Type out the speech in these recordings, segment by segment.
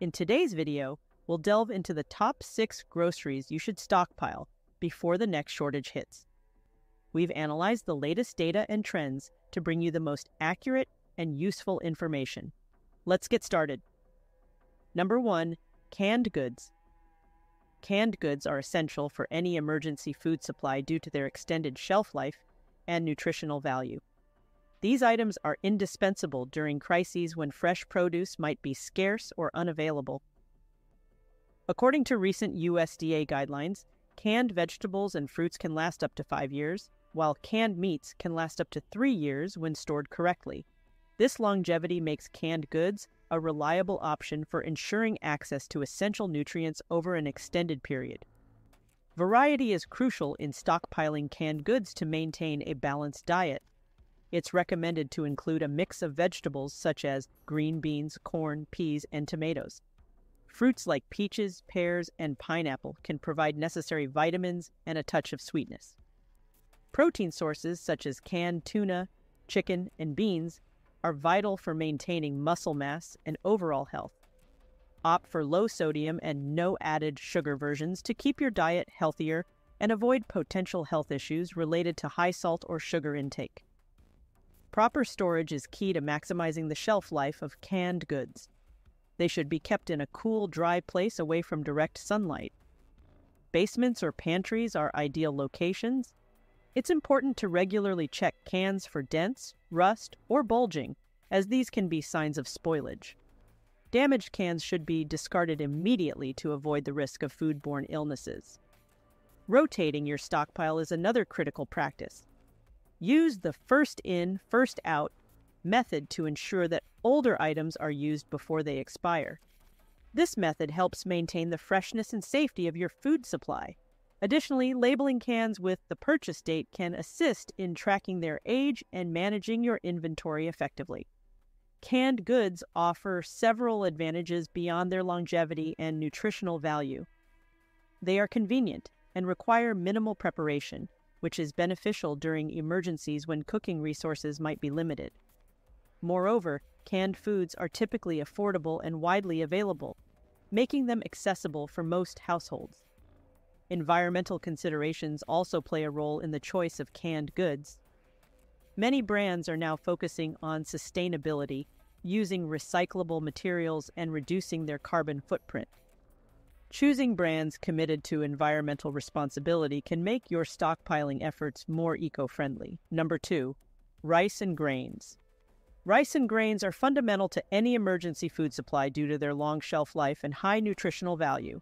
In today's video, we'll delve into the top six groceries you should stockpile before the next shortage hits. We've analyzed the latest data and trends to bring you the most accurate and useful information. Let's get started. Number one, canned goods. Canned goods are essential for any emergency food supply due to their extended shelf life and nutritional value. These items are indispensable during crises when fresh produce might be scarce or unavailable. According to recent USDA guidelines, canned vegetables and fruits can last up to five years, while canned meats can last up to three years when stored correctly. This longevity makes canned goods a reliable option for ensuring access to essential nutrients over an extended period. Variety is crucial in stockpiling canned goods to maintain a balanced diet. It's recommended to include a mix of vegetables such as green beans, corn, peas, and tomatoes. Fruits like peaches, pears, and pineapple can provide necessary vitamins and a touch of sweetness. Protein sources such as canned tuna, chicken, and beans are vital for maintaining muscle mass and overall health. Opt for low sodium and no added sugar versions to keep your diet healthier and avoid potential health issues related to high salt or sugar intake. Proper storage is key to maximizing the shelf life of canned goods. They should be kept in a cool, dry place away from direct sunlight. Basements or pantries are ideal locations. It's important to regularly check cans for dents, rust, or bulging, as these can be signs of spoilage. Damaged cans should be discarded immediately to avoid the risk of foodborne illnesses. Rotating your stockpile is another critical practice. Use the first in, first out method to ensure that older items are used before they expire. This method helps maintain the freshness and safety of your food supply. Additionally, labeling cans with the purchase date can assist in tracking their age and managing your inventory effectively. Canned goods offer several advantages beyond their longevity and nutritional value. They are convenient and require minimal preparation, which is beneficial during emergencies when cooking resources might be limited. Moreover, canned foods are typically affordable and widely available, making them accessible for most households. Environmental considerations also play a role in the choice of canned goods. Many brands are now focusing on sustainability, using recyclable materials and reducing their carbon footprint. Choosing brands committed to environmental responsibility can make your stockpiling efforts more eco friendly. Number two, rice and grains. Rice and grains are fundamental to any emergency food supply due to their long shelf life and high nutritional value.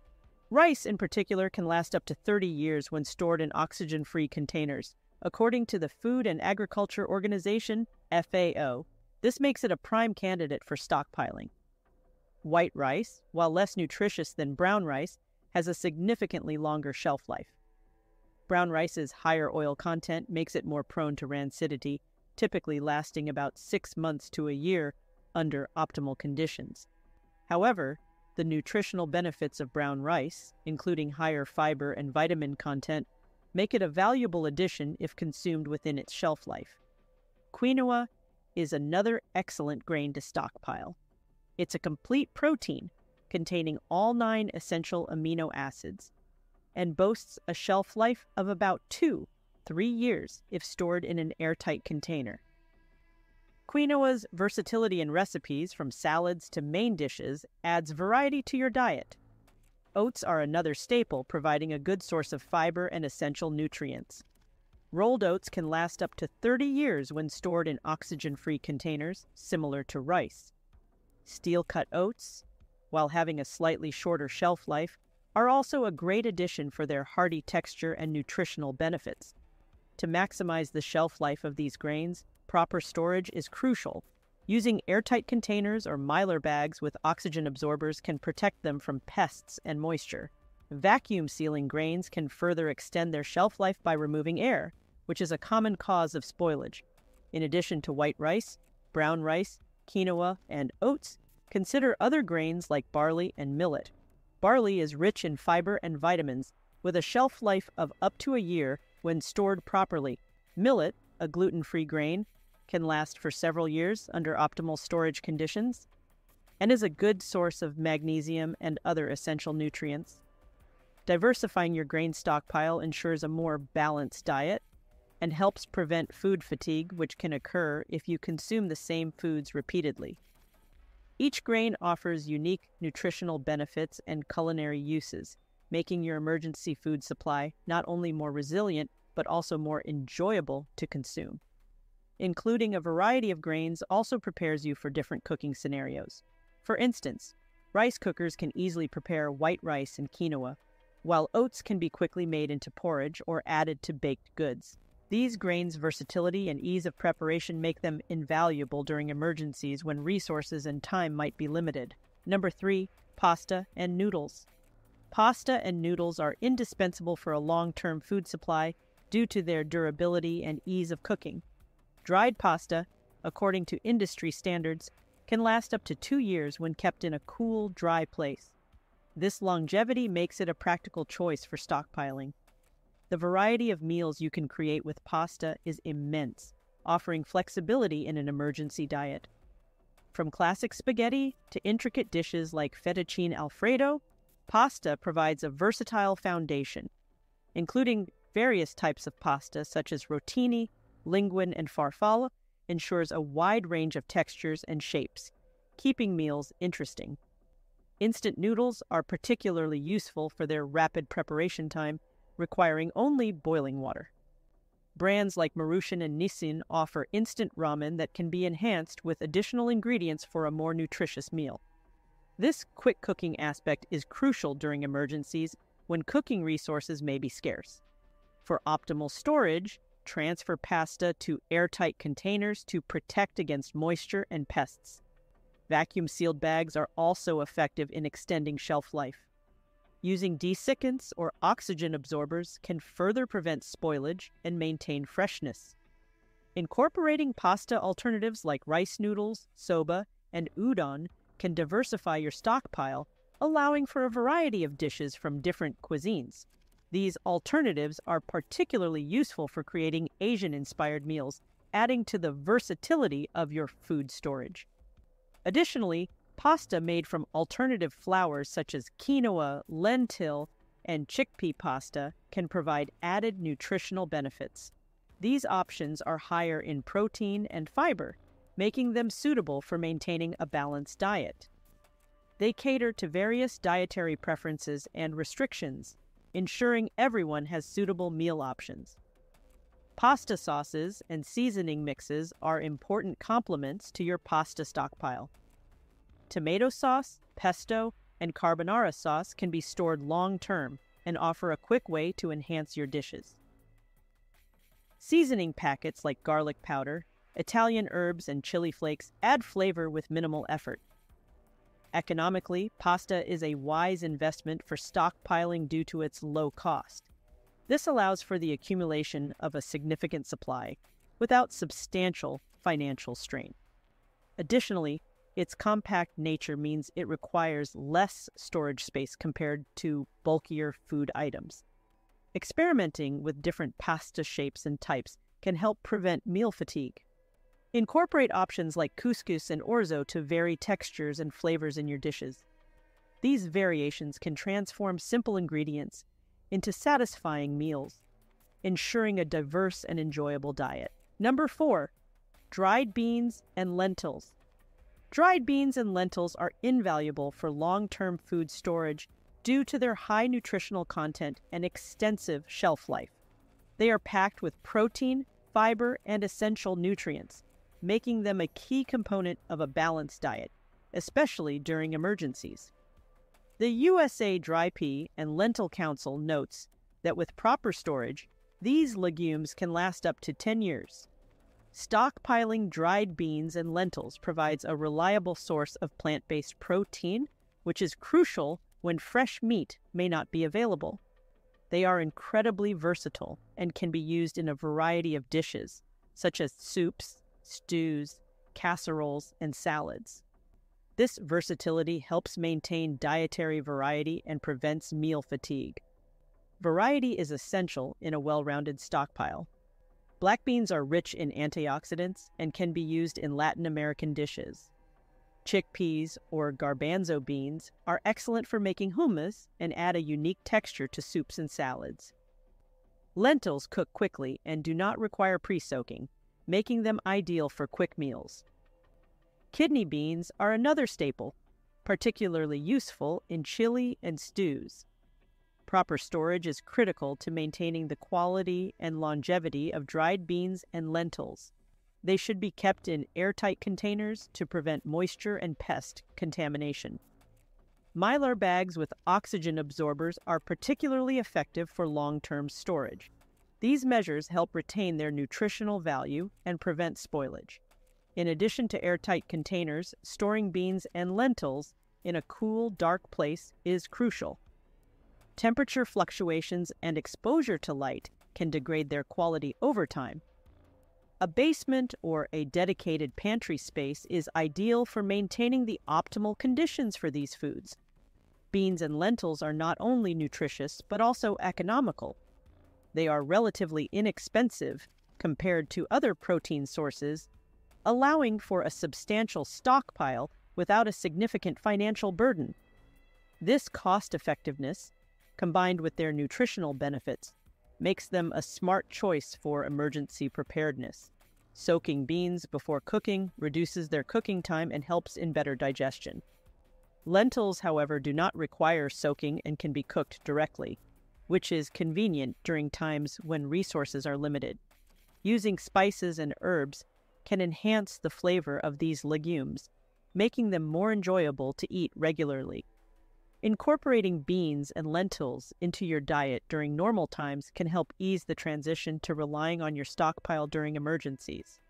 Rice, in particular, can last up to 30 years when stored in oxygen free containers, according to the Food and Agriculture Organization, FAO. This makes it a prime candidate for stockpiling. White rice, while less nutritious than brown rice, has a significantly longer shelf life. Brown rice's higher oil content makes it more prone to rancidity, typically lasting about six months to a year under optimal conditions. However, the nutritional benefits of brown rice, including higher fiber and vitamin content, make it a valuable addition if consumed within its shelf life. Quinoa is another excellent grain to stockpile. It's a complete protein containing all nine essential amino acids and boasts a shelf life of about two, three years if stored in an airtight container. Quinoa's versatility in recipes, from salads to main dishes, adds variety to your diet. Oats are another staple, providing a good source of fiber and essential nutrients. Rolled oats can last up to 30 years when stored in oxygen free containers, similar to rice. Steel cut oats, while having a slightly shorter shelf life, are also a great addition for their hearty texture and nutritional benefits. To maximize the shelf life of these grains, proper storage is crucial. Using airtight containers or mylar bags with oxygen absorbers can protect them from pests and moisture. Vacuum sealing grains can further extend their shelf life by removing air, which is a common cause of spoilage. In addition to white rice, brown rice, quinoa, and oats, consider other grains like barley and millet. Barley is rich in fiber and vitamins, with a shelf life of up to a year when stored properly. Millet, a gluten free grain, can last for several years under optimal storage conditions. and is a good source of magnesium and other essential nutrients. Diversifying your grain stockpile ensures a more balanced diet and helps prevent food fatigue, which can occur if you consume the same foods repeatedly. Each grain offers unique nutritional benefits and culinary uses, making your emergency food supply not only more resilient, but also more enjoyable to consume. Including a variety of grains also prepares you for different cooking scenarios. For instance, rice cookers can easily prepare white rice and quinoa, while oats can be quickly made into porridge or added to baked goods. These grains' versatility and ease of preparation make them invaluable during emergencies when resources and time might be limited. Number three, pasta and noodles. Pasta and noodles are indispensable for a long term food supply due to their durability and ease of cooking. Dried pasta, according to industry standards, can last up to two years when kept in a cool, dry place. This longevity makes it a practical choice for stockpiling. The variety of meals you can create with pasta is immense, offering flexibility in an emergency diet. From classic spaghetti to intricate dishes like fettuccine alfredo, pasta provides a versatile foundation, including various types of pasta such as rotini, linguine, and farfalle, ensures a wide range of textures and shapes, keeping meals interesting. Instant noodles are particularly useful for their rapid preparation time requiring only boiling water. Brands like Maruchan and Nissin offer instant ramen that can be enhanced with additional ingredients for a more nutritious meal. This quick cooking aspect is crucial during emergencies when cooking resources may be scarce. For optimal storage, transfer pasta to airtight containers to protect against moisture and pests. Vacuum sealed bags are also effective in extending shelf life. Using desiccants or oxygen absorbers can further prevent spoilage and maintain freshness. Incorporating pasta alternatives like rice noodles, soba, and udon can diversify your stockpile, allowing for a variety of dishes from different cuisines. These alternatives are particularly useful for creating Asian inspired meals, adding to the versatility of your food storage. Additionally, Pasta made from alternative flours such as quinoa, lentil, and chickpea pasta can provide added nutritional benefits. These options are higher in protein and fiber, making them suitable for maintaining a balanced diet. They cater to various dietary preferences and restrictions, ensuring everyone has suitable meal options. Pasta sauces and seasoning mixes are important complements to your pasta stockpile. Tomato sauce, pesto, and carbonara sauce can be stored long term and offer a quick way to enhance your dishes. Seasoning packets like garlic powder, Italian herbs, and chili flakes add flavor with minimal effort. Economically, pasta is a wise investment for stockpiling due to its low cost. This allows for the accumulation of a significant supply without substantial financial strain. Additionally, its compact nature means it requires less storage space compared to bulkier food items. Experimenting with different pasta shapes and types can help prevent meal fatigue. Incorporate options like couscous and orzo to vary textures and flavors in your dishes. These variations can transform simple ingredients into satisfying meals, ensuring a diverse and enjoyable diet. Number four, dried beans and lentils. Dried beans and lentils are invaluable for long term food storage due to their high nutritional content and extensive shelf life. They are packed with protein, fiber, and essential nutrients, making them a key component of a balanced diet, especially during emergencies. The USA Dry Pea and Lentil Council notes that with proper storage, these legumes can last up to 10 years, Stockpiling dried beans and lentils provides a reliable source of plant based protein, which is crucial when fresh meat may not be available. They are incredibly versatile and can be used in a variety of dishes, such as soups, stews, casseroles, and salads. This versatility helps maintain dietary variety and prevents meal fatigue. Variety is essential in a well rounded stockpile. Black beans are rich in antioxidants and can be used in Latin American dishes. Chickpeas or garbanzo beans are excellent for making hummus and add a unique texture to soups and salads. Lentils cook quickly and do not require pre soaking, making them ideal for quick meals. Kidney beans are another staple, particularly useful in chili and stews. Proper storage is critical to maintaining the quality and longevity of dried beans and lentils. They should be kept in airtight containers to prevent moisture and pest contamination. Mylar bags with oxygen absorbers are particularly effective for long term storage. These measures help retain their nutritional value and prevent spoilage. In addition to airtight containers, storing beans and lentils in a cool, dark place is crucial. Temperature fluctuations and exposure to light can degrade their quality over time, a basement or a dedicated pantry space is ideal for maintaining the optimal conditions for these foods. Beans and lentils are not only nutritious, but also economical. They are relatively inexpensive compared to other protein sources, allowing for a substantial stockpile without a significant financial burden. This cost effectiveness, combined with their nutritional benefits, makes them a smart choice for emergency preparedness. Soaking beans before cooking reduces their cooking time and helps in better digestion. Lentils, however, do not require soaking and can be cooked directly, which is convenient during times when resources are limited. Using spices and herbs can enhance the flavor of these legumes, making them more enjoyable to eat regularly. Incorporating beans and lentils into your diet during normal times can help ease the transition to relying on your stockpile during emergencies.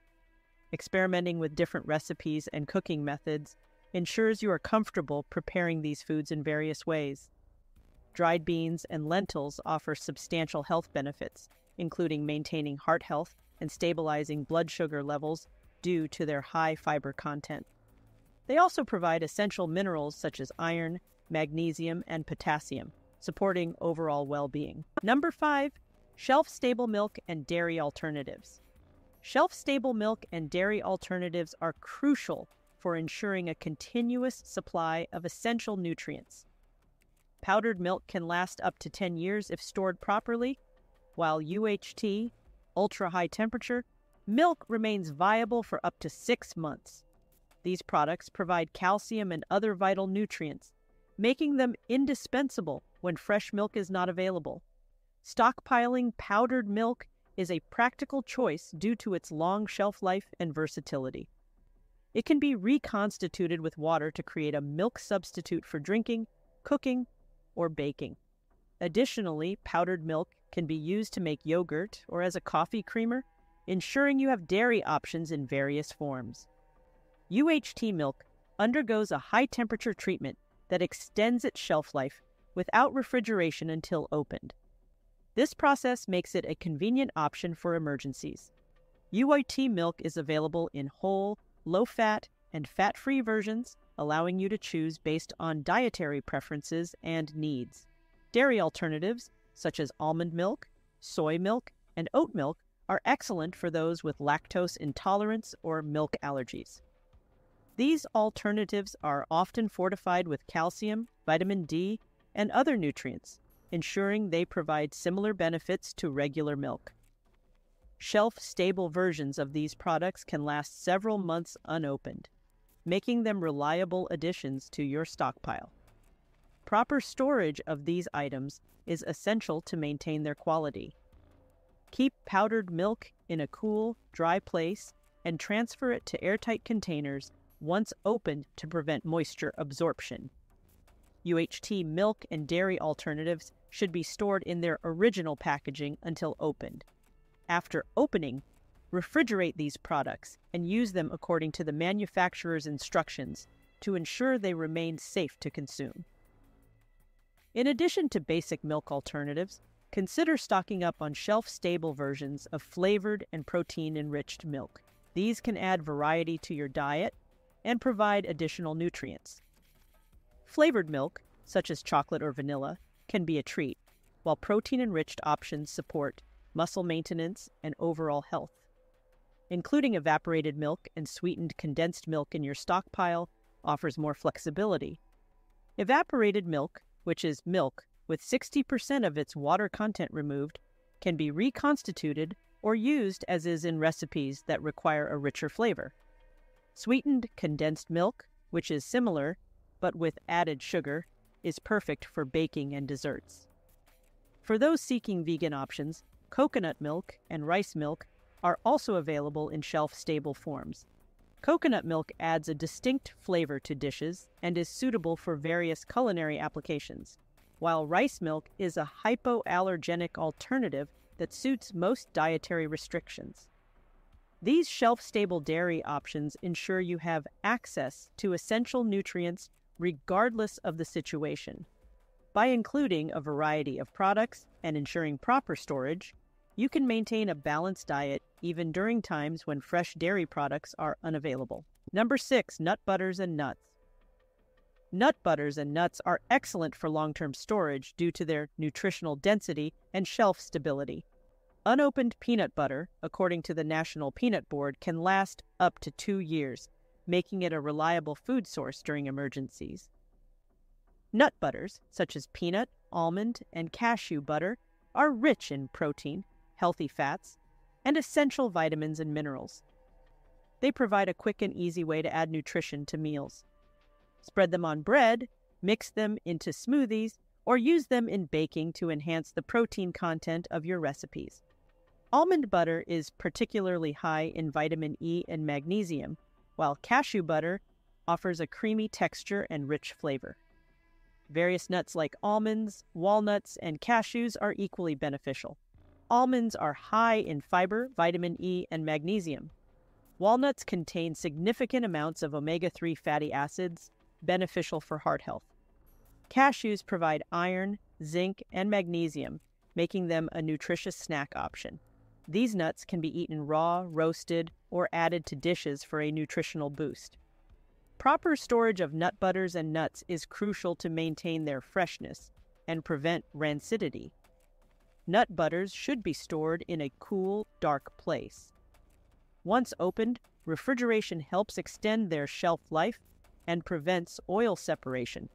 Experimenting with different recipes and cooking methods ensures you are comfortable preparing these foods in various ways. Dried beans and lentils offer substantial health benefits, including maintaining heart health and stabilizing blood sugar levels due to their high fiber content. They also provide essential minerals such as iron, magnesium, and potassium, supporting overall well being. Number five, shelf stable milk and dairy alternatives. Shelf stable milk and dairy alternatives are crucial for ensuring a continuous supply of essential nutrients. Powdered milk can last up to 10 years if stored properly, while UHT, ultra high temperature, milk remains viable for up to six months. These products provide calcium and other vital nutrients making them indispensable when fresh milk is not available. Stockpiling powdered milk is a practical choice due to its long shelf life and versatility. It can be reconstituted with water to create a milk substitute for drinking, cooking, or baking. Additionally, powdered milk can be used to make yogurt or as a coffee creamer, ensuring you have dairy options in various forms. UHT milk undergoes a high temperature treatment that extends its shelf life without refrigeration until opened. This process makes it a convenient option for emergencies. UHT milk is available in whole, low fat, and fat free versions, allowing you to choose based on dietary preferences and needs. Dairy alternatives, such as almond milk, soy milk, and oat milk, are excellent for those with lactose intolerance or milk allergies. These alternatives are often fortified with calcium, vitamin D, and other nutrients, ensuring they provide similar benefits to regular milk. Shelf stable versions of these products can last several months unopened, making them reliable additions to your stockpile. Proper storage of these items is essential to maintain their quality. Keep powdered milk in a cool, dry place and transfer it to airtight containers once opened to prevent moisture absorption. UHT milk and dairy alternatives should be stored in their original packaging until opened. After opening, refrigerate these products and use them according to the manufacturer's instructions to ensure they remain safe to consume. In addition to basic milk alternatives, consider stocking up on shelf stable versions of flavored and protein enriched milk. These can add variety to your diet and provide additional nutrients. Flavored milk, such as chocolate or vanilla, can be a treat, while protein enriched options support muscle maintenance and overall health. Including evaporated milk and sweetened condensed milk in your stockpile offers more flexibility. Evaporated milk, which is milk with 60% of its water content removed, can be reconstituted or used as is in recipes that require a richer flavor. Sweetened condensed milk, which is similar but with added sugar, is perfect for baking and desserts. For those seeking vegan options, coconut milk and rice milk are also available in shelf stable forms. Coconut milk adds a distinct flavor to dishes and is suitable for various culinary applications, while rice milk is a hypoallergenic alternative that suits most dietary restrictions. These shelf stable dairy options ensure you have access to essential nutrients regardless of the situation. By including a variety of products and ensuring proper storage, you can maintain a balanced diet even during times when fresh dairy products are unavailable. Number six, nut butters and nuts. Nut butters and nuts are excellent for long term storage due to their nutritional density and shelf stability. Unopened peanut butter, according to the National Peanut Board, can last up to two years, making it a reliable food source during emergencies. Nut butters, such as peanut, almond, and cashew butter, are rich in protein, healthy fats, and essential vitamins and minerals. They provide a quick and easy way to add nutrition to meals. Spread them on bread, mix them into smoothies, or use them in baking to enhance the protein content of your recipes. Almond butter is particularly high in vitamin E and magnesium, while cashew butter offers a creamy texture and rich flavor. Various nuts like almonds, walnuts, and cashews are equally beneficial. Almonds are high in fiber, vitamin E, and magnesium. Walnuts contain significant amounts of omega 3 fatty acids, beneficial for heart health. Cashews provide iron, zinc, and magnesium, making them a nutritious snack option. These nuts can be eaten raw, roasted, or added to dishes for a nutritional boost. Proper storage of nut butters and nuts is crucial to maintain their freshness and prevent rancidity. Nut butters should be stored in a cool, dark place. Once opened, refrigeration helps extend their shelf life and prevents oil separation.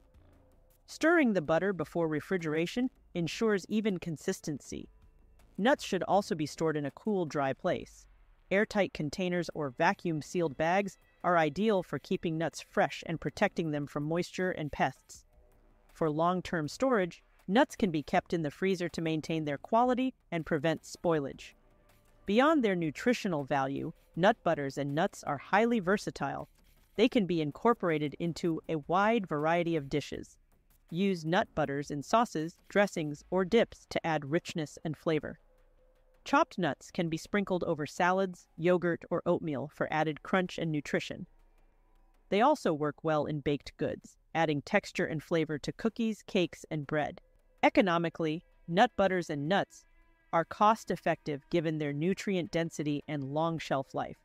Stirring the butter before refrigeration ensures even consistency Nuts should also be stored in a cool, dry place. Airtight containers or vacuum sealed bags are ideal for keeping nuts fresh and protecting them from moisture and pests. For long term storage, nuts can be kept in the freezer to maintain their quality and prevent spoilage. Beyond their nutritional value, nut butters and nuts are highly versatile. They can be incorporated into a wide variety of dishes. Use nut butters in sauces, dressings, or dips to add richness and flavor. Chopped nuts can be sprinkled over salads, yogurt, or oatmeal for added crunch and nutrition. They also work well in baked goods, adding texture and flavor to cookies, cakes, and bread. Economically, nut butters and nuts are cost effective given their nutrient density and long shelf life.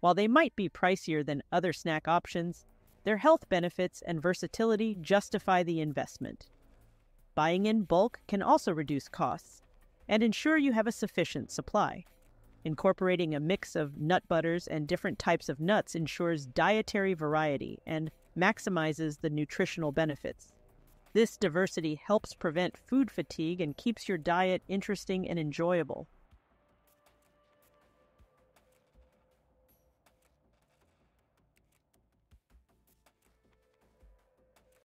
While they might be pricier than other snack options, their health benefits and versatility justify the investment. Buying in bulk can also reduce costs and ensure you have a sufficient supply. Incorporating a mix of nut butters and different types of nuts ensures dietary variety and maximizes the nutritional benefits. This diversity helps prevent food fatigue and keeps your diet interesting and enjoyable.